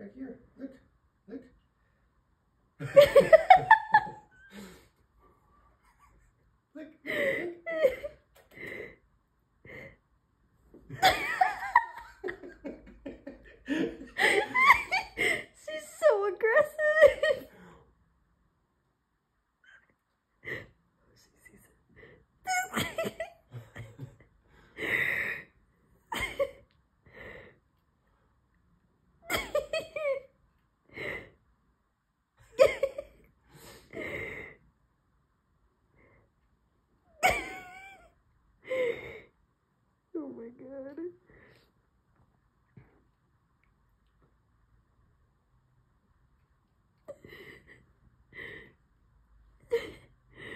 Back here. Look. Look. look. She's so aggressive.